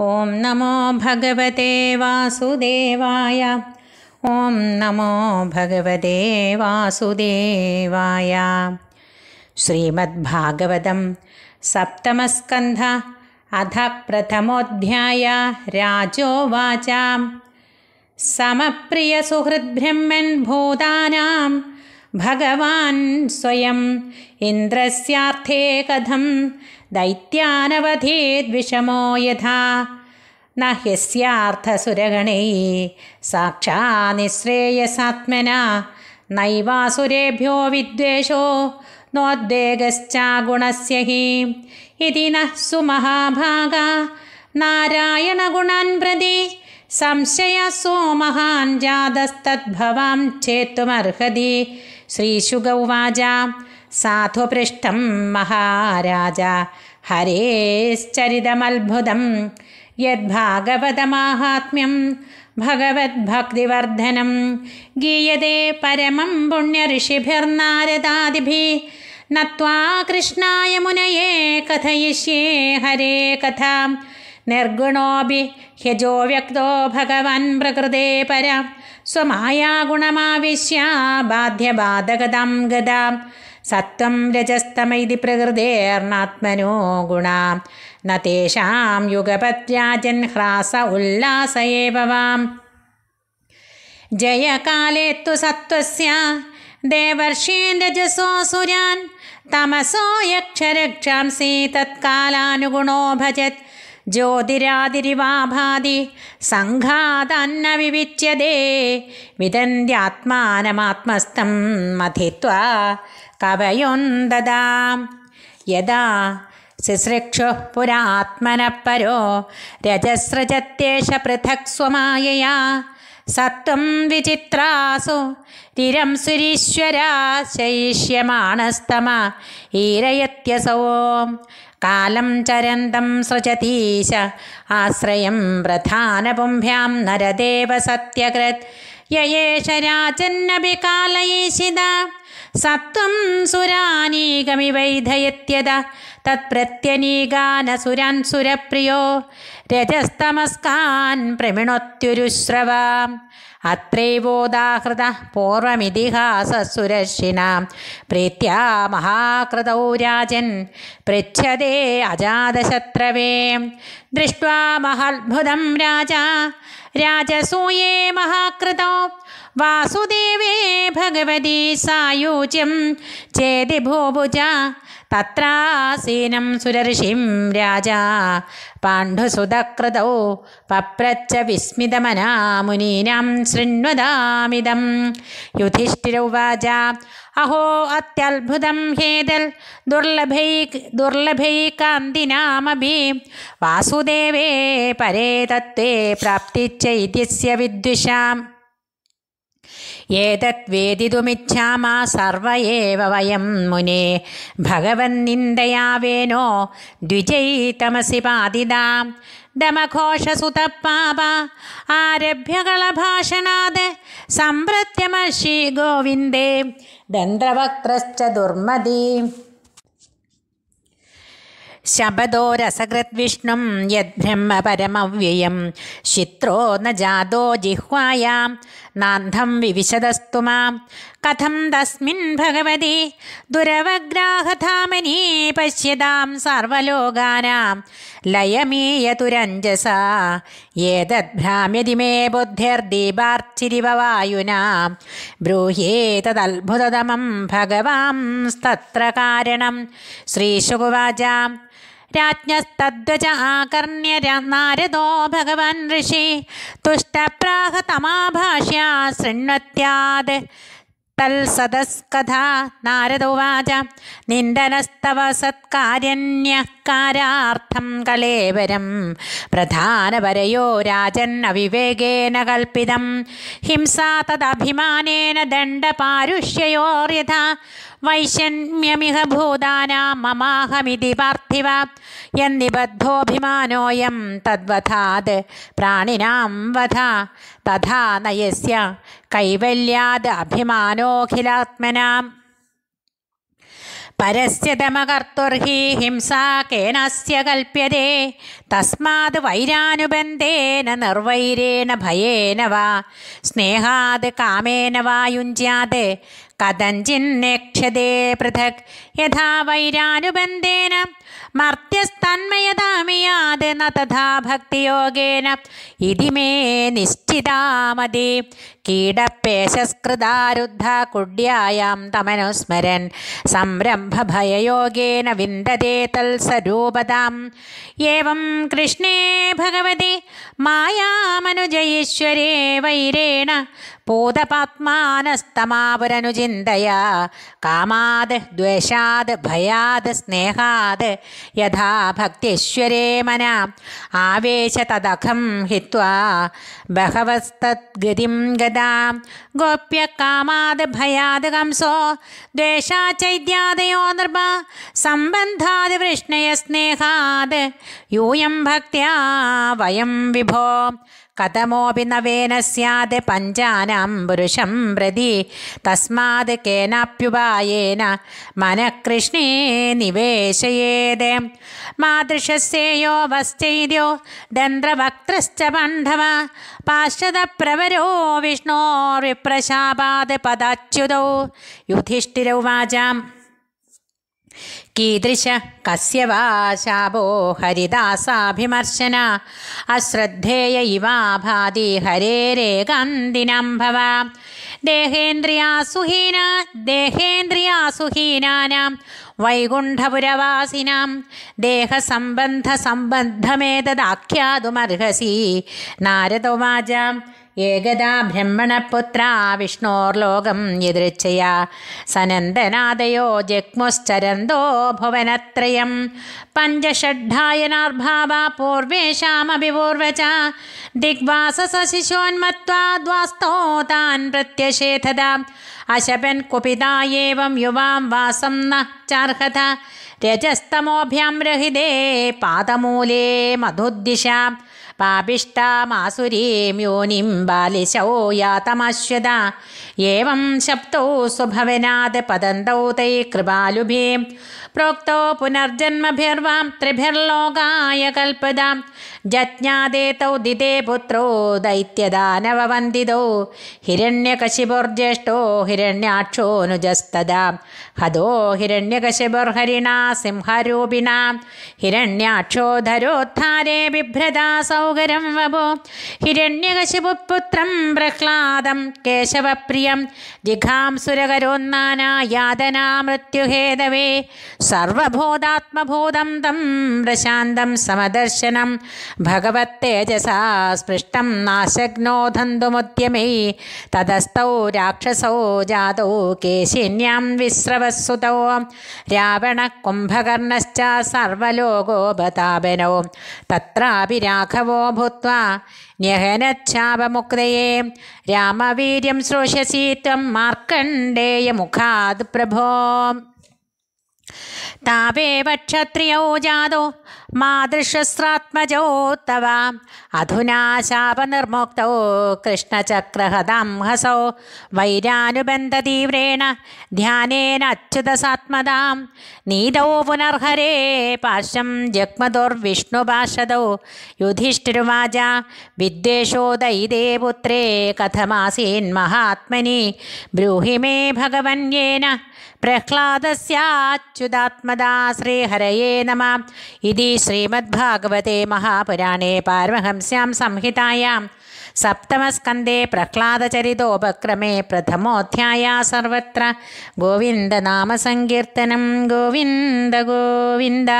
ॐ नमो भगवते वासुदेवाय। ॐ नमो भगवते वासुदेवाय। श्रीमद्भागवतं सप्तमस्कन्ध अथ प्रथमोऽध्याय राजोवाच। समप्रियसुहृद्ब्रह्मन् भूतानां भगवान् स्वयम् इन्द्रस्यार्थे कथं दैत्यानवधेद्विषमो यथा। न ह्यस्यार्थसुरगणैः साक्षान्निःश्रेयसात्मना नैवासुरेभ्यो विद्वेषो नोद्वेगश्चागुणस्य हि। इति नः सुमहाभागा। नारायणगुणान् प्रति संशयसो महान् जातस्तद्भवां चेत्तुमर्हति। श्रीशुक साधु पृष्ठं महाराज। हरेश्चरितमद्भुतं यद्भागवतमाहात्म्यं, भगवद्भक्तिवर्धनं। गीयते परमं पुण्यऋषिभिर्नारदादिभिः। नत्वा कृष्णाय मुनये कथयिष्ये हरे कथा। निर्गुणोऽपि ह्यजो व्यक्तो भगवन् प्रकृते पर। स्वमायागुणमाविश्य बाध्यबाधगदां गदा। सत्त्वं रजस्तमैति प्रकृतेर्नात्मनो गुणा न तेषां युगपत्याजन् ह्रास उल्लास एव वाम् जयकाले तु सत्त्वस्य देवर्षीन् रजसोऽसुरान् तमसो भजत् ज्योतिरादिरिवाभादि सङ्घातान्न विविच्यते विदन्त्यात्मानमात्मस्थं मथित्वा കവയൊന്തതാം യഥാ ശുശ്രക്ഷുഃ പുരാത്മനഃ രജസ്രജത്യേഷ പൃഥക് സ്വമായയാ. സത്വം വിചിത്രാസു തിരം സുരീശ്വരാ ശൈഷ്യമാണസ്തമ ഈരയത്യസവോം. കാലം ചരന്തം സൃജതീശ. ആശ്രയം പ്രധാനപുംഭ്യാം നരദേവ സത്യകൃത്. യേശ രാജന്നപി കാലയേശിത. സത്വം സുരാനീകമിവൈധയത്യത തത്പ്രത്യനീകാനസുരാൻ സുരപ്രിയോ. രജസ്തമസ്കാൻ പ്രമിണോത്യുരുശ്രവാം. അത്രൈവോദാഹൃത പൂർവമിതിഹാസസുരക്ഷിണാം. പ്രീത്യ മഹാകൃതൗ രാജൻ. പൃച്ഛതേ അജാതശത്രവേ. ദൃഷ്ട്വാ മഹാത്ഭുതം രാജ. രാജസൂയേ മഹാകൃതൗ വാസുദേവേ ഭഗവതി സായുജ്യം ചേതി ഭൂഭുജ തത്രാസീനം സുരർഷിം രാജ. പാണ്ഡുസുതകൃതൗ പപ്രച്ച വിസ്മിതമനാമുനീനാം ശൃണ്വതാമിതം. യുധിഷ്ഠിരൗവാച അഹോ അത്യത്ഭുതം ഹേതൽ ദുർലഭൈ ദുർലഭൈകാന്തിനാമഭി വാസുദേവേ പരേ തത്വേ പ്രാപ്തിച്ച വിദ്വിഷാം. ഏതത്വേദിതുമിച്ഛാമ സർവ ഏവ വയം മുനെ ഭഗവൻ നിന്ദയാവേനോ ദ്വിജൈ തമസി പാതിദാ പാതിതാം ദമഘോഷസുതപ്പാപ ആരഭ്യകളഭാഷണാത് സംഭൃത്യമർഷി ഗോവിന്ദേ ദന്ത്രവക്ത്രശ്ച ദുർമതി ശബദോ രസകൃദ്വിഷ്ണും യദ്ബ്രഹ്മ പരമവ്യയം ശിത്രോ ന ജാതോ ജിഹ്വായാം. നാന്ധം വിവിശതസ്തു മാം. കഥം തസ്മിൻ ഭഗവതി. ദുരവഗ്രാഹധാമനി പശ്യതാം സർവലോകാനാം. ലയമീയതുരഞ്ജസ ഏതദ്ഭ്രാമ്യതി മേ ബുദ്ധിർദീപാർച്ചിരിവ വായുനാ. ബ്രൂഹേതദ്ഭുതതമം ഭഗവാം തത്ര കാരണം. ശ്രീശുകുവാചാം. രാജ്ഞസ്തദ്വജ ആകർണ്യ നാരദോ ഭഗവാൻ ഋഷി. തുഷ്ടപ്രാഹതമാഭാഷ്യ ശൃണ്വത്യാത്. തൽസദസ്കഥ നാരദോവാച നിന്ദനസ്തവ സത്കാര്യന്യക്കാരാർത്ഥം കലേവരം. പ്രധാനപരയോ രാജൻ അവിവേകേന കൽപ്പിതം. ഹിംസാ തദഭിമാനേന ദണ്ഡപാരുഷ്യയോർ യഥാ വൈഷമ്യമിഹ മമാഹമിതി പാർത്ഥിവ. എന്നിബദ്ധോഭിമാനോയം തദ്വധാത് പ്രാണിനാം വധ. തഥാ നയസ്യ കൈവല്യാത് അഭിമാനോഖിലാത്മനാം. പരസ്യതമകർത്തുർഹി ഹിംസ കേനസ്യ കൽപ്യതേ. തസ്മാത് വൈരാനുബന്ധേന നിർവൈരേണ ഭയേന വാ സ്നേഹാത് കാമേന വായുഞ്ച്യാത് കഥഞ്ചിന്നേക്ഷതേ പൃഥക്. യഥാ വൈരാനുബന്ധേന മർത്യസ്തന്മയതാമിയാത് ന തഥാ ഭക്തിയോഗേന. ഇതി മേ നിശ്ചിതാമതി. കീടപേശസ്കൃതാരുദ്ധ കുഡ്യായാം തമനുസ്മരൻ. സംരംഭഭയയോഗേന വിന്ദതേ തൽസ്വരൂപതാം ഏവം കൃഷ്ണേ ഭഗവതി मायामनुजयेश्वरे वैरेण पूतपात्मानस्तमापुरनुचिन्तया कामाद् द्वेषाद् भयाद् स्नेहाद् यथा भक्त्यश्वरे मना। आवेश तदघं हित्वा बहवस्तद्गतिं गदा। गोप्यकामाद् भयाद् कंसो द्वेषाचैद्यादयो सम्बन्धाद् वृष्णयस्नेहाद् यूयं भक्त्या वयं ഭക്ത്യാ വയം വിഭോ കഥമോപി നവേന സ്യാത് പഞ്ചാനാം പുരുഷം പ്രതി. തസ്മാത് കേനാപ്യുപായേന മനഃകൃഷ്ണേ നിവേശയേത്. മാതൃശസ്യേയോ വശ്ചൈദ്യോ ദന്ത്രവക്തൃശ്ച പണ്ഡവ. पदाच्युतौ വിഷ്ണോർവിപ്രശാപാത് പദാച്യുതോ യുധിഷ്ഠിരൗവാചാം കീദൃശ കസ്യ വാ ശാപോ ഹരിദാസാഭിമർശന. അശ്രദ്ധേയ ഇവാ ഭാതി ഹരേരേകാന്തിനംഭവ ദേഹേന്ദ്രിയാസുഹീന ദേഹേന്ദ്രിയാസുഹീനാനാം एकदा ब्रह्मणपुत्रा विष्णोर्लोकं यदृच्छया सनन्दनादयो जग्मुश्चरन्दो भुवनत्रयं पञ्चषड्ढायनार्भावा पूर्वेषामभिपूर्व च दिग्वाससशिशोन्मत्वा द्वास्तोतान् प्रत्यषेथदा अशपन् कुपिता एवं युवां वासं न चार्हत। रजस्तमोभ्यां रहिदे पादमूले मधुद्दिशा। पापिष्टामासुरीं योनिं बालिशौ यातमश्वदा एवं शब्दौ सुभवनात् पदन्तौ तैः कृपालुभिः। സ്വഭവനാത് പതന്തൗ തൈ കൃപാലുഭേ പ്രോക്തോ പുനർജന്മഭിർവാം ത്രിഭിർലോകായ കൽപ്പതാം ജജ്ഞാദേതൗ ദിദേ പുത്രോ ദൈത്യദാനവവന്ദിതോ ഹിരണ്യകശിപുർജ്യേഷ്ഠോ ഹിരണ്യാക്ഷോനുജസ്തദാം. ഹതോ ഹിരണ്യകശിപുർഹരിണ സിംഹരൂപിണ. ഹിരണ്യാക്ഷോധരോദ്ധാരേ ബിഭ്രതാ സൗകരം വഭോ. ഹിരണ്യകശിപുപുത്രം പ്രഹ്ലാദം സർവബോധാത്മബോധം തം പ്രശാന്തം സമദർശനം. ഭഗവത്തേജസാ സ്പൃഷ്ടം നാശഗ്നോധന്തുമുദ്യമേ തതസ്ഥൗ രാക്ഷസൗ ജാതൗ കേശിന്യാം വിശ്രവസ്സുതോ. രാവണ കുംഭകർണശ്ച സർവലോകോപതാപനോ. തത്രാപി രാഘവോ ഭൂത്വ ന്യഹനച്ഛാപമുക്തയെ. രാമവീര്യം ശ്രോഷ്യസി ത്വം മാർക്കണ്ഡേയമുഖാത് പ്രഭോ. താവേവ ക്ഷത്രിയോ ജാതോ മാതൃശസ്രാത്മജോ തവ അധുനാ ശാപനിർമുക്തോ കൃഷ്ണചക്രഹതം ഹസോ വൈരാനുബന്ധതീവ്രേണ ധ്യാനേന അച്യുതസാത്മതാം. നീതോ പുനർഹരേ പാർശ്വം ജഗ്മദുർവിഷ്ണുപാർഷദൗ യുധിഷ്ഠിരുവാച വിദ്വേഷോ ദൈതേ പുത്രേ കഥമാസീൻ മഹാത്മനി. ബ്രൂഹി മേ ഭഗവന്യേന मदा श्रीहरये नम। इति श्रीमद्भागवते महापुराणे पार्वहंस्यां संहितायां सप्तमस्कन्दे प्रह्लादचरितोपक्रमे प्रथमोऽध्याया सर्वत्र गोविन्दनामसङ्कीर्तनं गोविन्द गोविन्द।